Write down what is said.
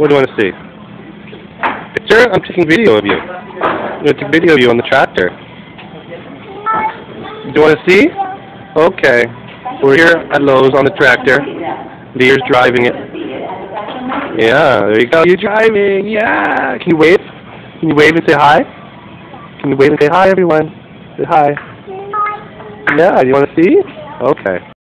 What do you want to see? Picture? I'm taking video of you. I'm going to take video of you on the tractor. Do you want to see? Okay. We're here at Lowe's on the tractor. Lear's driving it. Yeah, there you go. You're driving. Yeah. Can you wave? Can you wave and say hi? Can you wave and say hi, everyone? Say hi. Yeah, do you want to see? Okay.